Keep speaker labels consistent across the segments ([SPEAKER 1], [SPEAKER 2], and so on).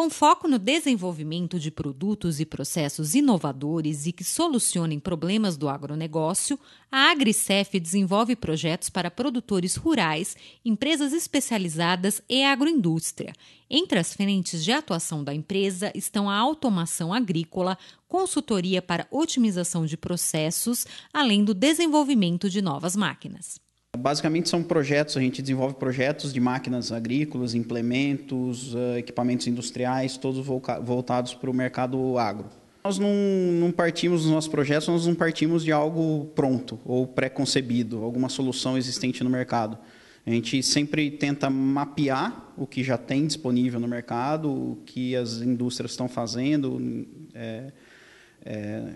[SPEAKER 1] Com foco no desenvolvimento de produtos e processos inovadores e que solucionem problemas do agronegócio, a Agricef desenvolve projetos para produtores rurais, empresas especializadas e agroindústria. Entre as frentes de atuação da empresa estão a automação agrícola, consultoria para otimização de processos, além do desenvolvimento de novas máquinas.
[SPEAKER 2] Basicamente são projetos, a gente desenvolve projetos de máquinas agrícolas, implementos, eh, equipamentos industriais, todos voltados para o mercado agro. Nós não, não, partimos nos nossos projetos, nós não partimos de algo pronto ou pré-concebido, alguma solução existente no mercado. A gente sempre tenta mapear o que já tem disponível no mercado, o que as indústrias estão fazendo, é, é,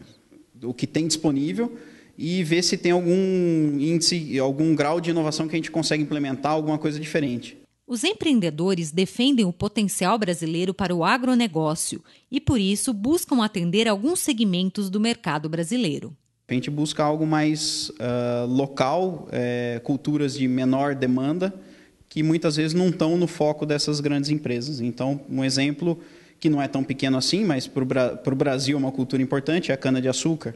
[SPEAKER 2] o que tem disponível e ver se tem algum índice, algum grau de inovação que a gente consegue implementar, alguma coisa diferente.
[SPEAKER 1] Os empreendedores defendem o potencial brasileiro para o agronegócio e, por isso, buscam atender alguns segmentos do mercado brasileiro.
[SPEAKER 2] A gente busca algo mais uh, local, é, culturas de menor demanda, que muitas vezes não estão no foco dessas grandes empresas. Então, um exemplo que não é tão pequeno assim, mas para o Brasil é uma cultura importante, é a cana-de-açúcar.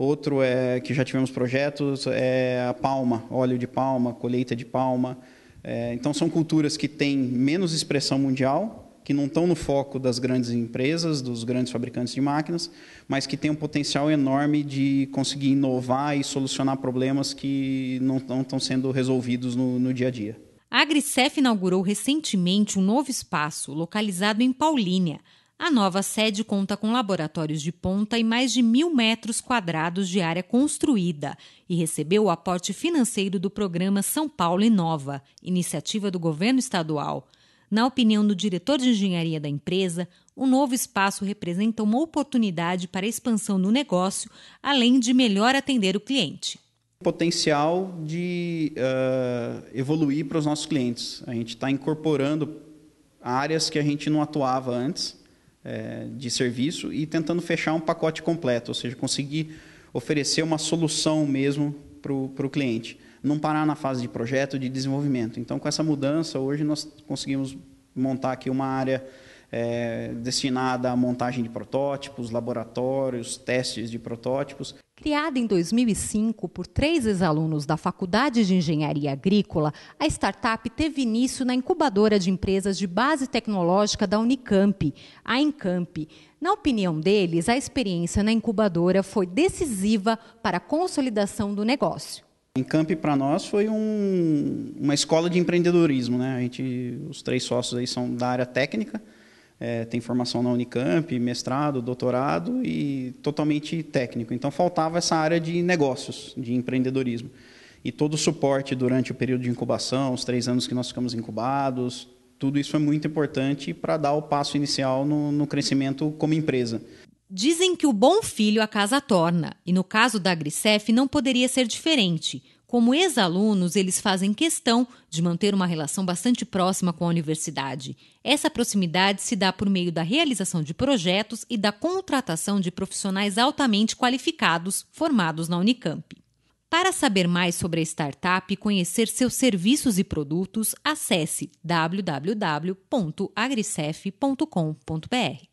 [SPEAKER 2] Outro é que já tivemos projetos é a palma, óleo de palma, colheita de palma. É, então são culturas que têm menos expressão mundial, que não estão no foco das grandes empresas, dos grandes fabricantes de máquinas, mas que têm um potencial enorme de conseguir inovar e solucionar problemas que não, estão sendo resolvidos no, no dia a dia.
[SPEAKER 1] A Agricef inaugurou recentemente um novo espaço localizado em Paulínia a nova sede conta com laboratórios de ponta e mais de mil metros quadrados de área construída e recebeu o aporte financeiro do programa São Paulo Inova, iniciativa do governo estadual. Na opinião do diretor de engenharia da empresa, o novo espaço representa uma oportunidade para a expansão do negócio, além de melhor atender o cliente.
[SPEAKER 2] Potencial de uh, evoluir para os nossos clientes. A gente está incorporando áreas que a gente não atuava antes é, de serviço e tentando fechar um pacote completo, ou seja, conseguir oferecer uma solução mesmo para o cliente. Não parar na fase de projeto, de desenvolvimento. Então, com essa mudança, hoje nós conseguimos montar aqui uma área é, destinada à montagem de protótipos, laboratórios, testes de protótipos.
[SPEAKER 1] Criada em 2005 por três ex-alunos da Faculdade de Engenharia Agrícola, a startup teve início na incubadora de empresas de base tecnológica da Unicamp, a Encamp. Na opinião deles, a experiência na incubadora foi decisiva para a consolidação do negócio.
[SPEAKER 2] Encamp para nós foi um, uma escola de empreendedorismo, né? A gente, os três sócios aí são da área técnica é, tem formação na Unicamp, mestrado, doutorado e totalmente técnico. Então faltava essa área de negócios, de empreendedorismo. E todo o suporte durante o período de incubação, os três anos que nós ficamos incubados, tudo isso foi muito importante para dar o passo inicial no, no crescimento como empresa.
[SPEAKER 1] Dizem que o bom filho a casa torna, e no caso da Agricef não poderia ser diferente. Como ex-alunos, eles fazem questão de manter uma relação bastante próxima com a universidade. Essa proximidade se dá por meio da realização de projetos e da contratação de profissionais altamente qualificados formados na Unicamp. Para saber mais sobre a startup e conhecer seus serviços e produtos, acesse www.agricef.com.br.